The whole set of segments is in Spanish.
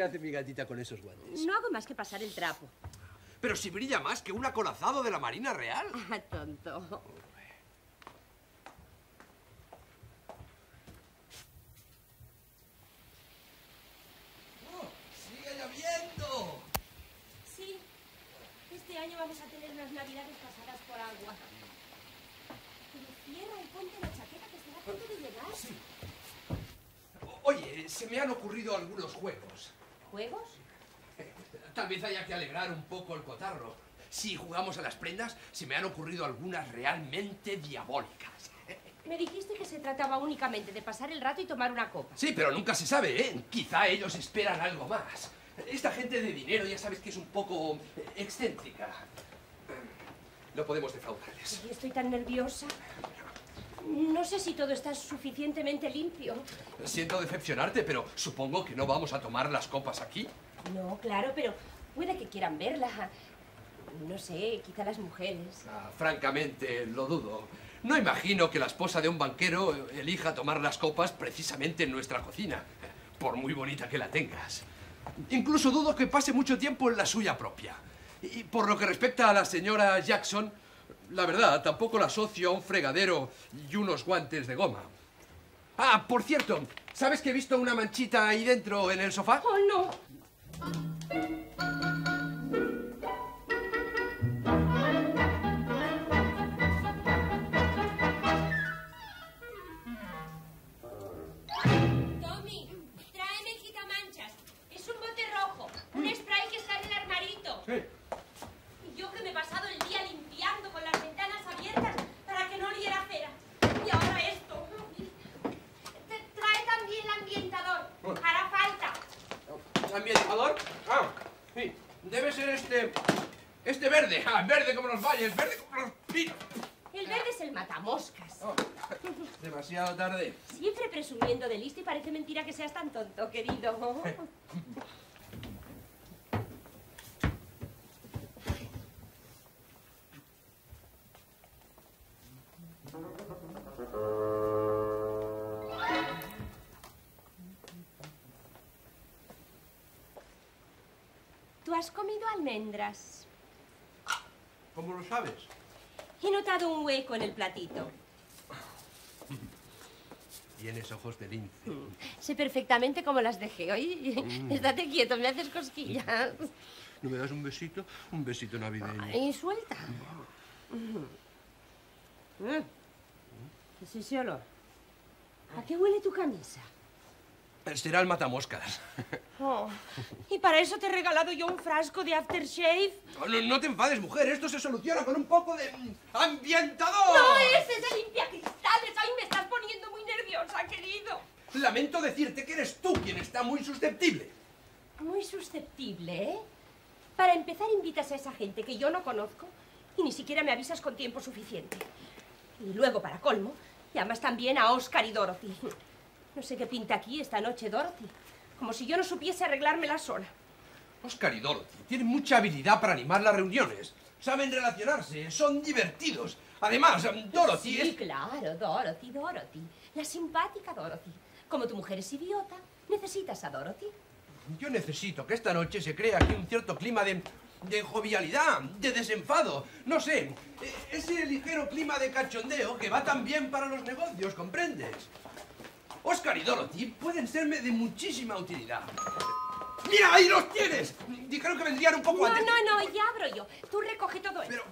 ¿Qué hace mi gatita con esos guantes? No hago más que pasar el trapo. Pero si brilla más que un acorazado de la Marina Real. Ah, tonto. Oh, ¡Sigue lloviendo! Sí, este año vamos a tener unas navidades pasadas por agua. Pero cierra y ponte la chaqueta que estará a punto de llegar. O- Oye, se me han ocurrido algunos juegos. ¿Juegos? Tal vez haya que alegrar un poco el cotarro. Si jugamos a las prendas, se me han ocurrido algunas realmente diabólicas. Me dijiste que se trataba únicamente de pasar el rato y tomar una copa. Sí, pero nunca se sabe, ¿eh? Quizá ellos esperan algo más. Esta gente de dinero ya sabes que es un poco excéntrica. No podemos defraudarles. Y estoy tan nerviosa. No sé si todo está suficientemente limpio. Siento decepcionarte, pero supongo que no vamos a tomar las copas aquí. No, claro, pero puede que quieran verla. No sé, quizá las mujeres. Ah, francamente, lo dudo. No imagino que la esposa de un banquero elija tomar las copas precisamente en nuestra cocina, por muy bonita que la tengas. Incluso dudo que pase mucho tiempo en la suya propia. Y por lo que respecta a la señora Jackson, la verdad, tampoco la asocio a un fregadero y unos guantes de goma. Ah, por cierto, ¿sabes que he visto una manchita ahí dentro en el sofá? ¡Oh, no! Ser este... Este verde. Ah, verde como los valles, verde como los pinos. El verde es el matamoscas. Oh, demasiado tarde. Siempre presumiendo de listo y parece mentira que seas tan tonto, querido. almendras. ¿Cómo lo sabes? He notado un hueco en el platito. Tienes ojos de lince. Sé perfectamente cómo las dejé. Oye, estate quieto, me haces cosquillas. ¿No me das un besito? Un besito navideño. Ay, suelta. Mm. ¿Qué es ese olor? ¿A qué huele tu camisa? Será el matamoscas. Oh, ¿Y para eso te he regalado yo un frasco de aftershave? No, no- te enfades, mujer. Esto se soluciona con un poco de... ¡Ambientador! ¡No, ese es el limpiacristales! ¡Ay, me estás poniendo muy nerviosa, querido! Lamento decirte que eres tú quien está muy susceptible. Muy susceptible, ¿eh? Para empezar, invitas a esa gente que yo no conozco y ni siquiera me avisas con tiempo suficiente. Y luego, para colmo, llamas también a Oscar y Dorothy. No sé qué pinta aquí esta noche Dorothy. Como si yo no supiese arreglármela sola. Oscar y Dorothy tienen mucha habilidad para animar las reuniones. Saben relacionarse, son divertidos. Además, mm, Dorothy Sí, es... claro, Dorothy, Dorothy. La simpática Dorothy. Como tu mujer es idiota, necesitas a Dorothy. Yo necesito que esta noche se cree aquí un cierto clima de, de jovialidad, de desenfado. No sé, e- ese ligero clima de cachondeo que va tan bien para los negocios, ¿comprendes? Oscar y Dorothy pueden serme de muchísima utilidad. ¡Mira, ahí los tienes! Dijeron que vendrían un poco No, antes. no, no, ya abro yo. Tú recoge todo eso. Pero...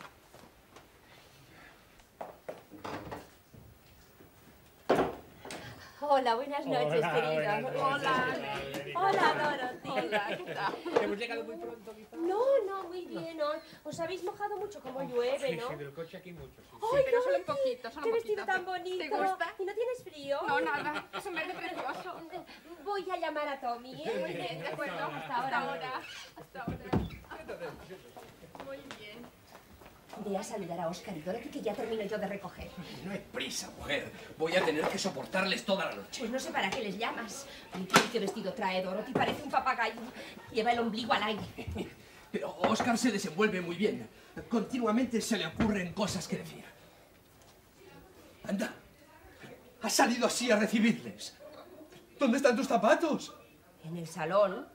Hola, buenas noches, Hola, querido. buenas noches, Hola. Hola, Dorothy. Hola, ¿qué tal? Hemos llegado muy pronto, quizá. No, no, muy bien hoy. Os habéis mojado mucho como llueve, Sí, ¿no? sí, del coche aquí mucho. sí. ¡Ay, pero solo un poquito, solo ¡Qué un vestido poquito. tan bonito! ¿Te gusta? ¿Y no tienes frío? No, nada. Es un verde precioso. Voy a llamar a Tommy, ¿eh? Muy bien, de acuerdo. Hasta Hasta ahora. ahora. Hasta ahora. Muy bien. Ve a saludar a Oscar y Dorothy que ya termino yo de recoger. No hay prisa, mujer. Voy a tener que soportarles toda la noche. Pues no sé para qué les llamas. ¿Qué vestido trae Dorothy? Parece un papagayo. Lleva el ombligo al aire. Pero Oscar se desenvuelve muy bien. Continuamente se le ocurren cosas que decir. Anda. Has salido así a recibirles. ¿Dónde están tus zapatos? En el salón.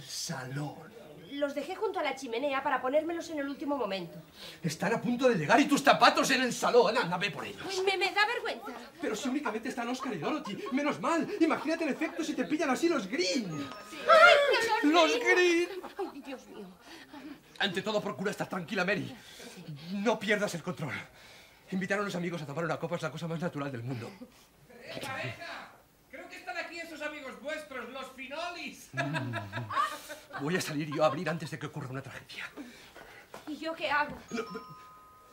salón. Los dejé junto a la chimenea para ponérmelos en el último momento. Están a punto de llegar y tus zapatos en el salón. Anda, ve por ellos. Pues me, me da vergüenza. Pero si únicamente están Oscar y Dorothy. Menos mal. Imagínate el efecto si te pillan así los Green. ¡Ay, ¡Los Green! ¡Ay, Dios mío! Ante todo, procura estar tranquila, Mary. No pierdas el control. Invitar a los amigos a tomar una copa es la cosa más natural del mundo. ¡Eh, pareja! Creo que están aquí esos amigos vuestros, los finolis. Voy a salir yo a abrir antes de que ocurra una tragedia. ¿Y yo qué hago?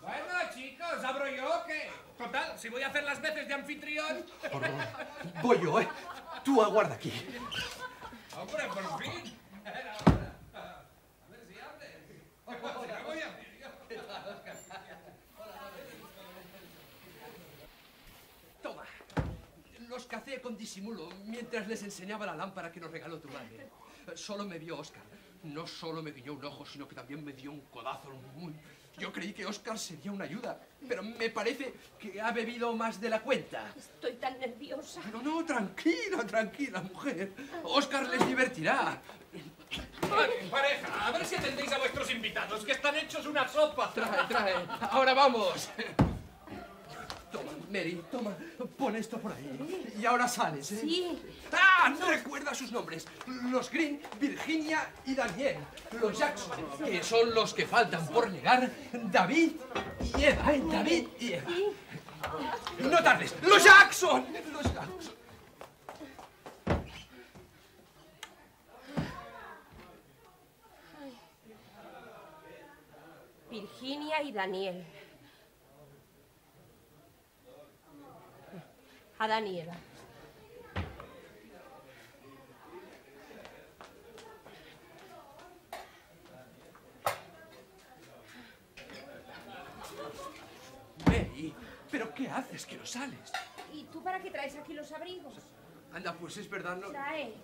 Bueno, chicos, ¿abro yo qué? Total, si voy a hacer las veces de anfitrión. Voy yo, ¿eh? Tú aguarda aquí. Hombre, por fin. Era hora. A ver si abres. Si no voy a abrir yo. Toma. Los cacé con disimulo mientras les enseñaba la lámpara que nos regaló tu madre. Solo me vio Oscar. No solo me guiñó un ojo, sino que también me dio un codazo muy... Yo creí que Oscar sería una ayuda, pero me parece que ha bebido más de la cuenta. Estoy tan nerviosa. No, no, tranquila, tranquila, mujer. Oscar les divertirá. Vale, pareja, a ver si atendéis a vuestros invitados, que están hechos una sopa. Trae, trae. Ahora vamos. Mary, toma. Pon esto por ahí. Y ahora sales, ¿eh? Sí. ¡Ah! Recuerda sus nombres. Los Green, Virginia y Daniel. Los Jackson, que son los que faltan por llegar. David y Eva, ¿eh? David y Eva. No tardes. ¡Los Jackson! Los Jackson. Virginia y Daniel. Adán y Eva. Mary, ¿pero qué haces que no sales? ¿Y tú para qué traes aquí los abrigos? Anda, pues es verdad, no... Trae.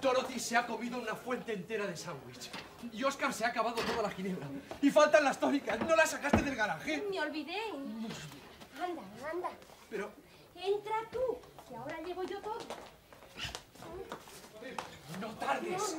Dorothy se ha comido una fuente entera de sándwich. Y Oscar se ha acabado toda la ginebra. Y faltan las tónicas. ¿No las sacaste del garaje? Me olvidé. Anda, anda. Pero... Entra tú, que ahora llevo yo todo. ¡No tardes!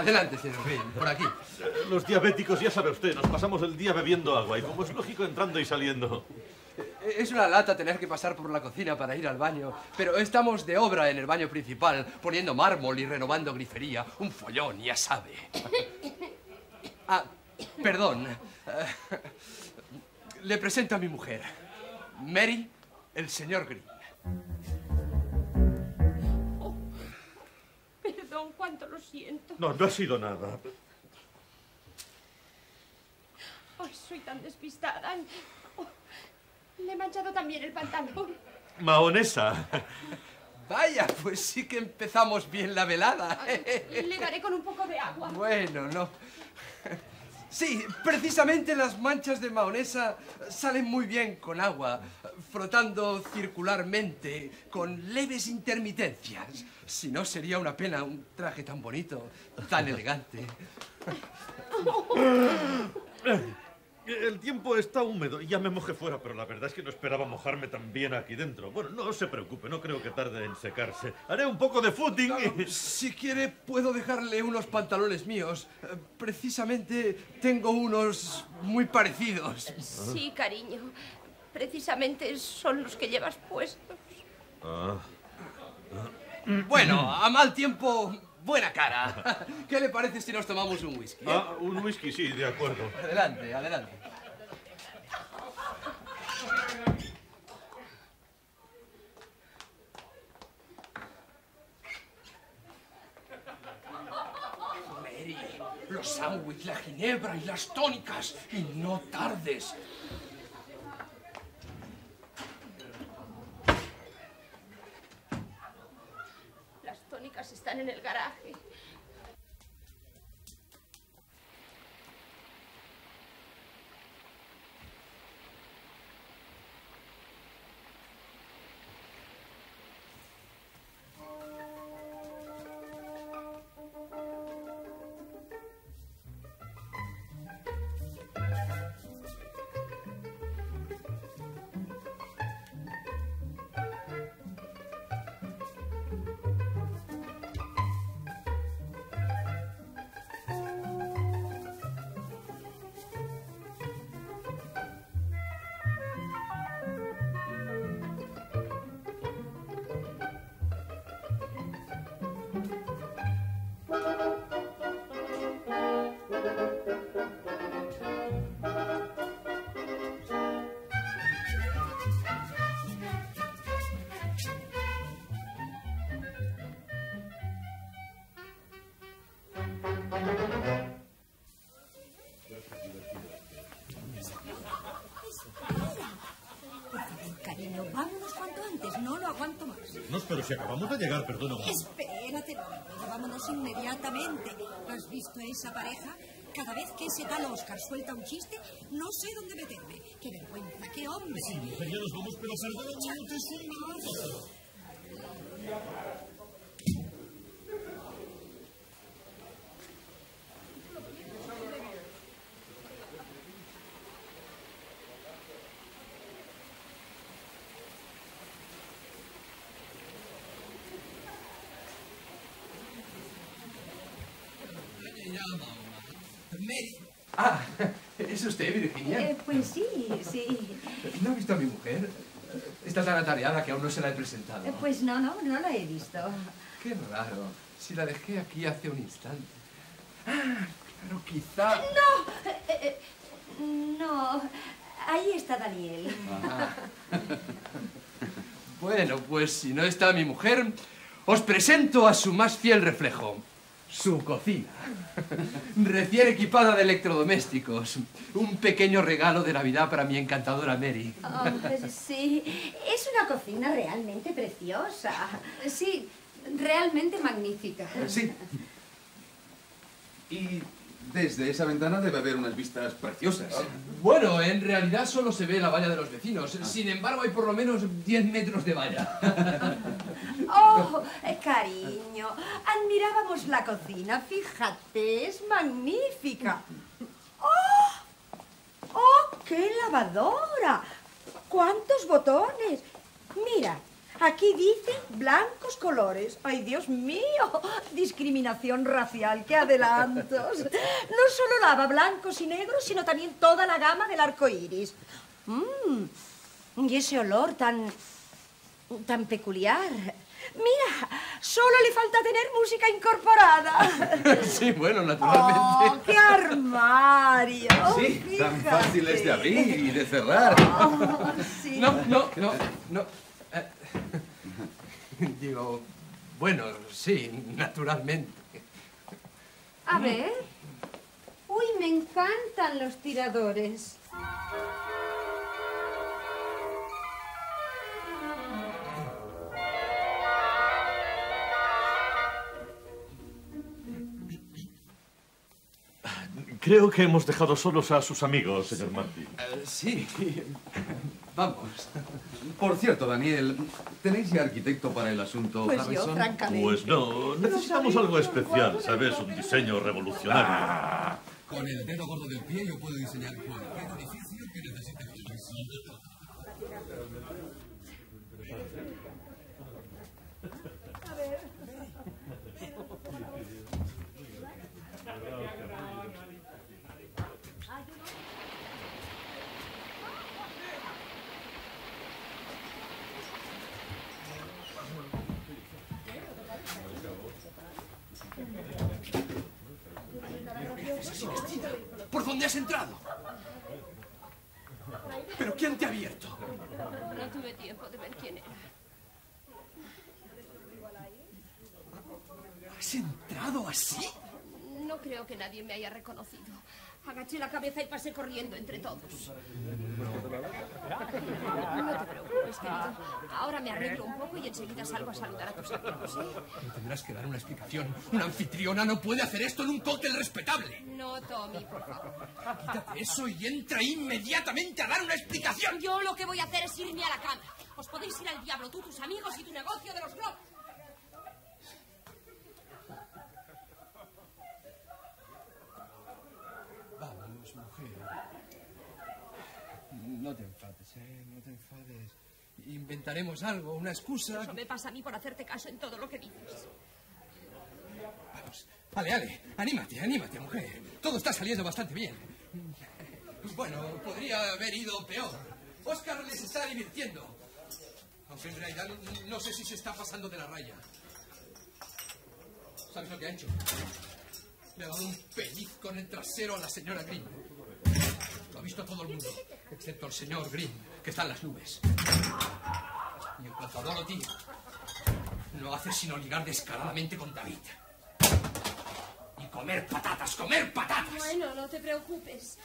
Adelante, señor Green, por aquí. Los diabéticos, ya sabe usted, nos pasamos el día bebiendo agua y como es lógico entrando y saliendo. Es una lata tener que pasar por la cocina para ir al baño, pero estamos de obra en el baño principal, poniendo mármol y renovando grifería. Un follón, ya sabe. Ah, perdón. Eh, Le presento a mi mujer. Mary, el señor Green. Lo siento. No, no ha sido nada. Ay, soy tan despistada. Oh, le he manchado también el pantalón. Mahonesa. Vaya, pues sí que empezamos bien la velada. Le daré con un poco de agua. Bueno, no. Sí, precisamente las manchas de mahonesa salen muy bien con agua, frotando circularmente, con leves intermitencias. Si no, sería una pena un traje tan bonito, tan elegante. El tiempo está húmedo. Ya me mojé fuera, pero la verdad es que no esperaba mojarme tan bien aquí dentro. Bueno, no se preocupe, no creo que tarde en secarse. Haré un poco de footing y... Si quiere, puedo dejarle unos pantalones míos. Eh, Precisamente tengo unos muy parecidos. Sí, cariño. Precisamente son los que llevas puestos. Ah, Bueno, a mal tiempo, buena cara. ¿Qué le parece si nos tomamos un whisky? eh? ah, un whisky, sí, de acuerdo. Adelante, adelante. Mary, los sándwiches, la ginebra y las tónicas. Y no tardes. Las tónicas están en el garaje. Cariño, vámonos cuanto antes, no lo aguanto más. No, pero si acabamos de llegar, perdona. Mamá. Espérate, vámonos inmediatamente. Has visto a esa pareja? Cada vez que ese tal Oscar suelta un chiste, no sé dónde meterme. ¡Qué vergüenza, qué hombre! Sí, mujer, ya nos vamos, pero perdona, no te ¿es usted, Virginia? Eh, pues sí, sí. ¿No ha visto a mi mujer? Está tan atareada que aún no se la he presentado. Eh, Pues no, no, no la he visto. Qué raro. Si la dejé aquí hace un instante. Ah, pero quizá... No, eh, eh, no. Ahí está Daniel. Ah. Bueno, pues si no está mi mujer, os presento a su más fiel reflejo. Su cocina. Recién equipada de electrodomésticos. Un pequeño regalo de Navidad para mi encantadora Mary. Oh, pues sí, es una cocina realmente preciosa. Sí, realmente magnífica. Sí. Y desde esa ventana debe haber unas vistas preciosas. Bueno, en realidad solo se ve la valla de los vecinos. Sin embargo, hay por lo menos 10 metros de valla. Oh, cariño, admirábamos la cocina, fíjate, es magnífica. ¡Oh! ¡Oh, qué lavadora! ¿Cuántos botones? Mira, aquí dice blancos colores. ¡Ay, Dios mío! Discriminación racial, qué adelantos. No solo lava blancos y negros, sino también toda la gama del arco iris. Mm, y ese olor tan tan peculiar. Mira, solo le falta tener música incorporada. Sí, bueno, ¡Oh, naturalmente. qué armario! Sí, tan Fíjate. fáciles de abrir y de cerrar. Oh, sí. No, no, no, no. Eh, Digo, bueno, sí, naturalmente. A ver. Uy, me encantan los tiradores. Creo que hemos dejado solos a sus amigos, señor Martín. Eh, sí, vamos. Por cierto, Daniel, ¿tenéis ya arquitecto para el asunto Pues yo, Harrison? francamente. Pues no, necesitamos algo especial, ¿sabes? Un diseño revolucionario. Con el dedo gordo del pie yo puedo diseñar cualquier edificio que necesite. Dónde has entrado? ¿Pero quién te ha abierto? No tuve tiempo de ver quién era. ¿Has entrado así? No creo que nadie me haya reconocido. Agaché la cabeza y pasé corriendo entre todos. No te preocupes, querido. Ahora me arreglo un poco y enseguida salgo a saludar a tus amigos, ¿eh? Me tendrás que dar una explicación. Una anfitriona no puede hacer esto en un cóctel respetable. No, Tommy, por favor. Quítate eso y entra inmediatamente a dar una explicación. Yo lo que voy a hacer es irme a la cama. Os podéis ir al diablo, tú, tus amigos y tu negocio de los globos. Vamos, mujer. No te enfades, ¿eh? No te enfades. Inventaremos algo, una excusa. Eso me pasa a mí por hacerte caso en todo lo que dices. Vamos. Ale, ale, anímate, anímate, mujer. Todo está saliendo bastante bien. Bueno, podría haber ido peor. Oscar les está divirtiendo. Aunque en realidad no, no sé si se está pasando de la raya. ¿Sabes lo que ha hecho? Le ha dado un pellizco en el trasero a la señora Green. Lo ha visto todo el mundo, excepto el señor Green, que está en las nubes. Y en cuanto Dorothy, no hace sino ligar descaradamente con David. Y comer patatas, comer patatas. Bueno, no te preocupes.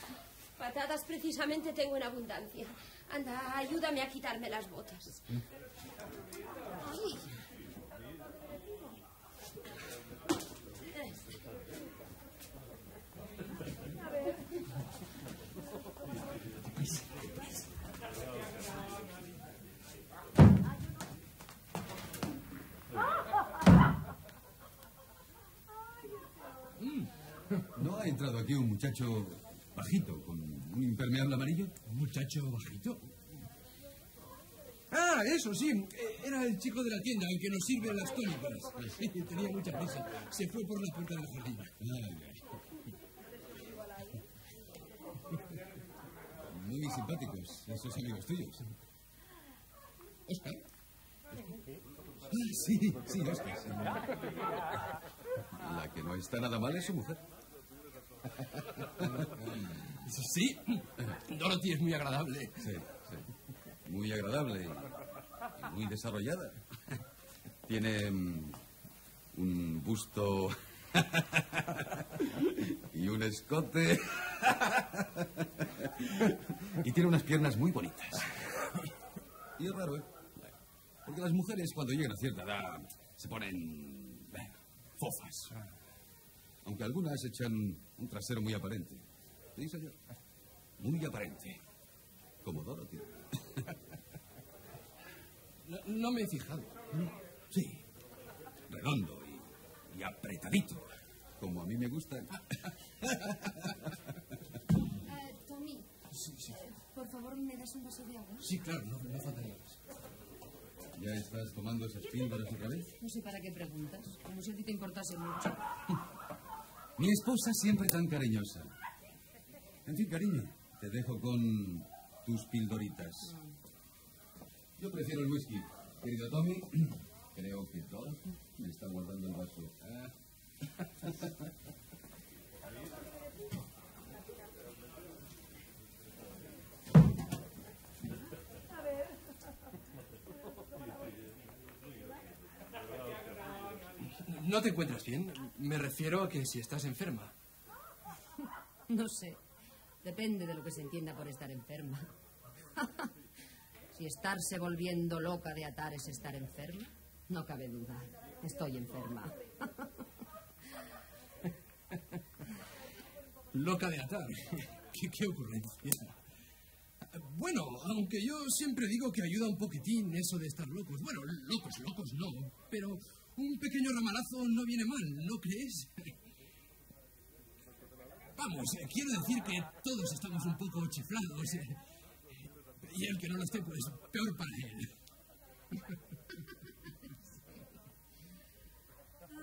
Patatas precisamente tengo en abundancia. Anda, ayúdame a quitarme las botas. Ay. ¿No ha entrado aquí un muchacho bajito con un impermeable amarillo? ¿Un muchacho bajito? Ah, eso sí. Era el chico de la tienda, el que nos sirve las tónicas. Sí, tenía mucha prisa. Se fue por la puerta del jardín. Ay, ay. Muy simpáticos esos amigos tuyos. ¿Oscar? Ah, sí, sí, Oscar. sí. La que no está nada mal es su mujer. Sí, Dorothy es muy agradable. Sí, sí. Muy agradable y muy desarrollada. Tiene mm, un busto y un escote. y tiene unas piernas muy bonitas. Y es raro, ¿eh? Porque las mujeres cuando llegan a cierta edad se ponen eh, fofas. Aunque algunas echan un trasero muy aparente. Sí, señor. Muy aparente. Como Dorothy. No, no me he fijado. Sí. Redondo y, y apretadito. Como a mí me gusta. Eh, Tommy, Sí, sí. por favor, ¿me das un vaso de agua? Sí, claro, no, no faltaría más. ¿Ya estás tomando esas píldoras otra vez? No sé para qué preguntas. Como si a ti te importase mucho. Mi esposa siempre tan cariñosa. En fin, cariño, te dejo con tus pildoritas. Yo prefiero el whisky. Querido Tommy, creo que Dorothy me está guardando el vaso. ¿No te encuentras bien? Me refiero a que si estás enferma. No sé. Depende de lo que se entienda por estar enferma. si estarse volviendo loca de atar es estar enferma, no cabe duda. Estoy enferma. Loca de atar. ¿Qué, qué ocurrencia? Bueno, aunque yo siempre digo que ayuda un poquitín eso de estar locos. Bueno, locos, locos no. Pero un pequeño ramalazo no viene mal, ¿no crees? Vamos, eh, quiero decir que todos estamos un poco chiflados. eh, Y el que no lo esté, pues peor para él.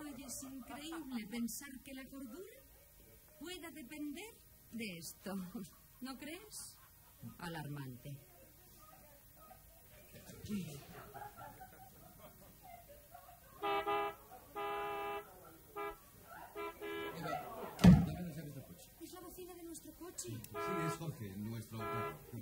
Ay, es increíble pensar que la cordura pueda depender de esto. ¿No crees? Alarmante. Es la bocina de nuestro coche. Sí, es Jorge, nuestro...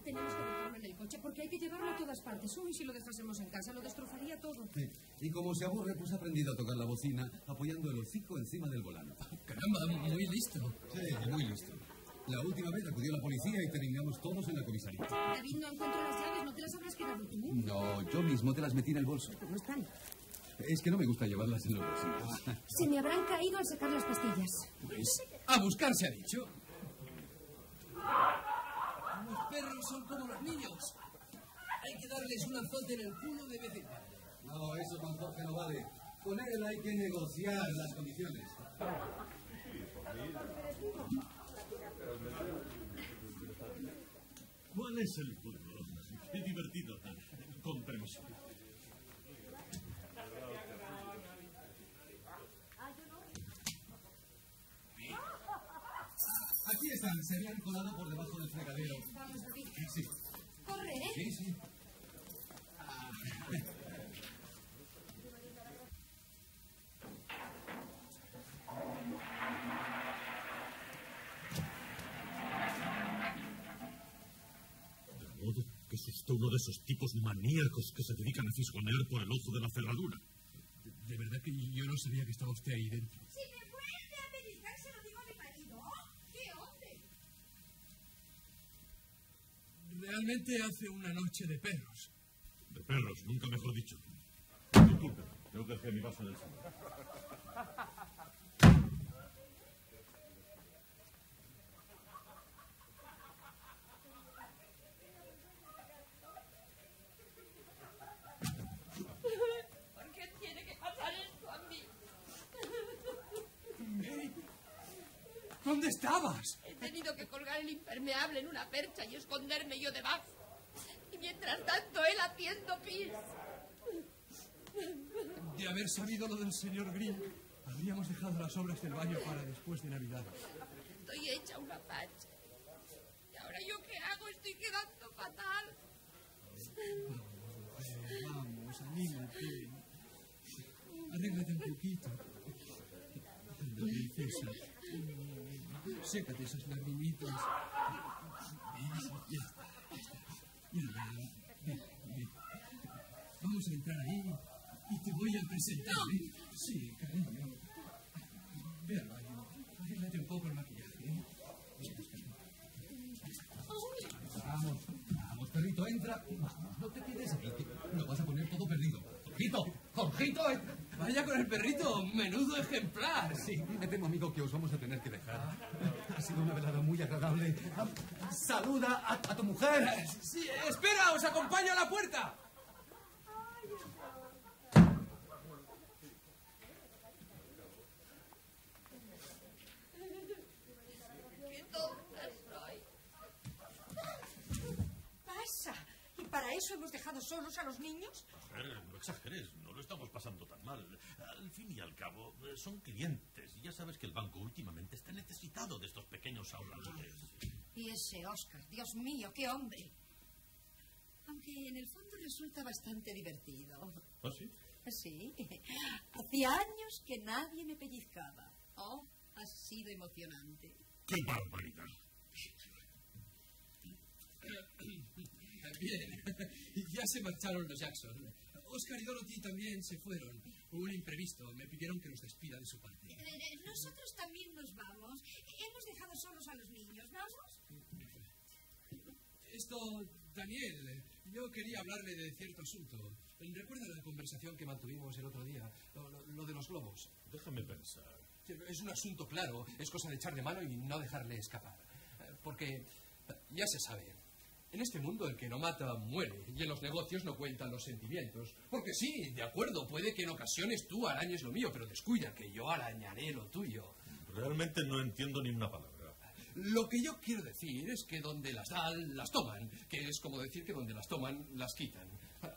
Tenemos que dejarlo en el coche porque hay que llevarlo a todas partes. Uy, si lo dejásemos en casa, lo destrozaría todo. Sí. Y como se aburre, pues ha aprendido a tocar la bocina apoyando el hocico encima del volante. Caramba, muy listo. Sí, muy listo. La última vez acudió la policía y terminamos todos en la comisaría. David no encontró las llaves, ¿no te las habrás quedado tú? No, yo mismo te las metí en el bolso. ¿Cómo están? Es que no me gusta llevarlas en los bolsillos. Se me habrán caído al sacar las pastillas. Pues a buscar se ha dicho. Los perros son como los niños. Hay que darles un azote en el culo de vez en cuando. No, eso con Jorge no vale. Con él hay que negociar las condiciones. ¿Cuál es el punto? Qué divertido. Compremos. Se habían colado por debajo del fregadero. Sí, Corre, ¿eh? sí, sí. De modo que es usted uno de esos tipos maníacos que se dedican a fisgonear por el ojo de la cerradura. De, de verdad que yo no sabía que estaba usted ahí dentro. Realmente hace una noche de perros. De perros, nunca mejor dicho. Disculpe, que dejar mi vaso en el salón. ¿Por qué tiene que pasar esto a mí? ¿Dónde estabas? He tenido que colgar el impermeable en una percha y esconderme yo debajo. Y mientras tanto él haciendo pis. De haber sabido lo del señor Green, habríamos dejado las obras del baño para después de Navidad. Estoy hecha una pacha. ¿Y ahora yo qué hago? Estoy quedando fatal. Eh, vamos, anímate. Arréglate un poquito. Anda, princesa. Sécate esas lagrimitas. Vamos a entrar ahí y te voy a presentar. Sí, cariño. Ve al baño. Arréglate un poco el maquillaje. ¿eh? Vamos, vamos, perrito, entra. Vamos, no te quedes ahí, que lo vas a poner todo perdido. Jorgito, Jorgito. Vaya con el perrito, menudo ejemplar. Sí, me temo, amigo, que os vamos a tener que dejar. Ha sido una velada muy agradable. Saluda a, a tu mujer. Sí, espera, os acompaño a la puerta. ¡Qué tonta soy! Pasa. ¿Y para eso hemos dejado solos a los niños? Mujer, no exageres, no lo estamos pasando tan mal. Al fin y al cabo, eh, son clientes. Y ya sabes que el banco últimamente está necesitado de estos pequeños ahorradores. Y ese Oscar, Dios mío, qué hombre. Aunque en el fondo resulta bastante divertido. ¿Ah, sí? Sí. Hacía años que nadie me pellizcaba. Oh, ha sido emocionante. ¡Qué barbaridad! Bien, ya se marcharon los Jackson. Oscar y Dorothy también se fueron. Hubo un imprevisto, me pidieron que los despida de su parte. Eh, nosotros también nos vamos. Hemos dejado solos a los niños. ¿Vamos? Esto, Daniel, yo quería hablarle de cierto asunto. ¿Recuerda la conversación que mantuvimos el otro día? Lo, lo- lo de los globos. Déjame pensar. Es un asunto claro, es cosa de echarle mano y no dejarle escapar. Eh, Porque, eh, ya se sabe, en este mundo el que no mata muere y en los negocios no cuentan los sentimientos. Porque sí, de acuerdo, puede que en ocasiones tú arañes lo mío, pero descuida que yo arañaré lo tuyo. Realmente no entiendo ni una palabra. Lo que yo quiero decir es que donde las dan, las toman, que es como decir que donde las toman, las quitan.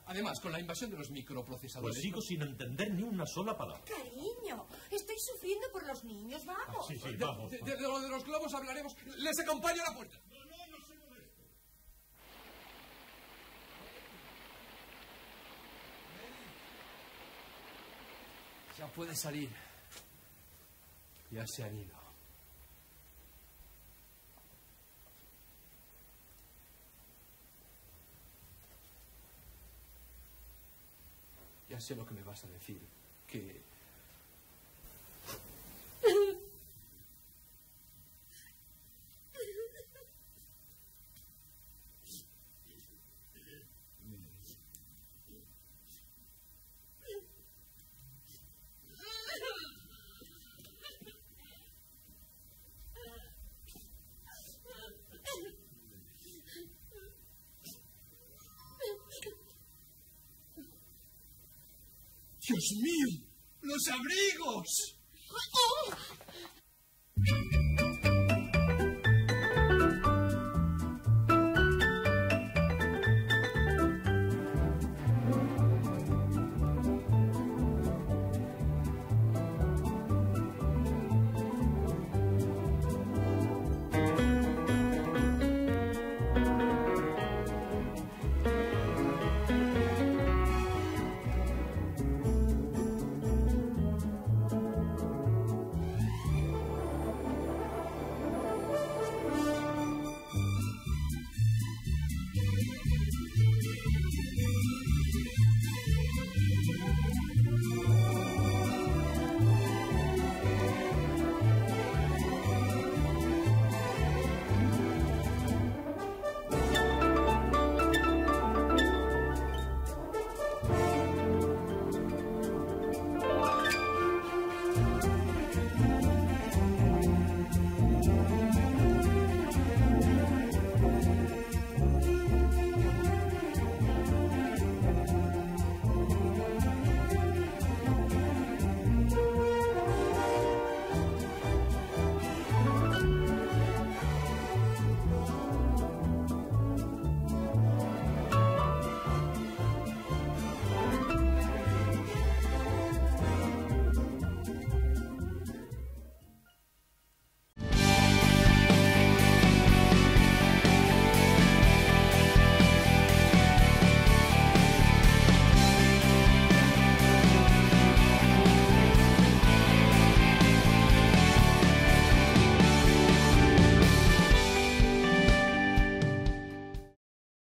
Además, con la invasión de los microprocesadores... Pues sigo sin entender ni una sola palabra. Cariño, estoy sufriendo por los niños. Vamos. Sí, sí, De, vamos. de- de lo de los globos hablaremos. Les acompaño a la puerta. Ya puede salir. Ya se han ido. Ya sé lo que me vas a decir. Que ¡Dios mío! ¡Los abrigos!